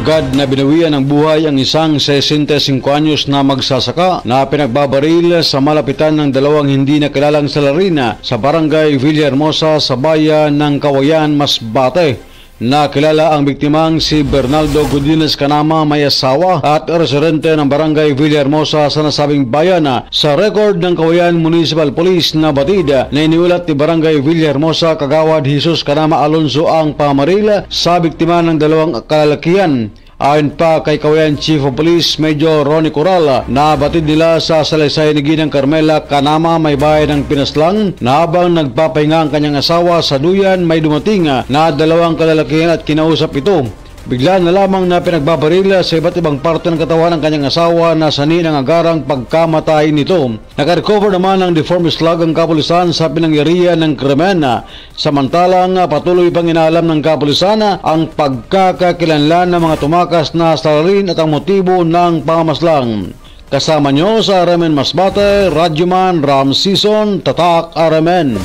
Agad na binawian ng buhay ang isang 65 anyos na magsasaka na pinagbabaril sa malapitan ng dalawang hindi nakilalang salarina sa barangay Villahermosa sa bayan ng Kawayan, Masbate. Nakilala ang biktimang si Bernaldo Godines Kanama may asawa at residente ng barangay Villahermosa sa nasabing bayan sa record ng Kawayan Municipal Police na batida na iniulat ni barangay Villahermosa Kagawad Jesus Kanama Alonso ang pamaril sa biktima ng dalawang kalalakihan. Ayon pa kay Kawayan Chief of Police Major Ronnie Coral na batid nila sa salaysay ni Ginang Carmela Kanama may bayan ng Pinaslang na habang nagpapahinga ang kanyang asawa sa duyan may dumating na dalawang kalalakihan at kinausap ito. Bigla na lamang na pinagbabaril sa iba't ibang parte ng katawan ng kanyang asawa na sani ng agarang pagkamatay nito. Nakarecover naman ng deformed slug ang kapulisan sa pinangyarihan ng krimen. Samantalang patuloy pang inaalam ng kapulisan ang pagkakakilanlan ng mga tumakas na salarin at ang motibo ng pamaslang. Kasama nyo sa Aramen Masbate, Radyoman Ram Season, Tatak Aramen.